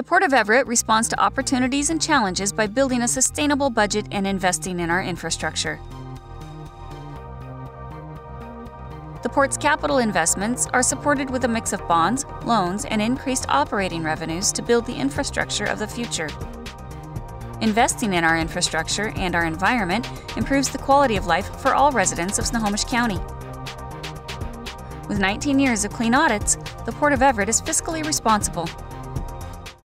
The Port of Everett responds to opportunities and challenges by building a sustainable budget and investing in our infrastructure. The port's capital investments are supported with a mix of bonds, loans, and increased operating revenues to build the infrastructure of the future. Investing in our infrastructure and our environment improves the quality of life for all residents of Snohomish County. With 19 years of clean audits, the Port of Everett is fiscally responsible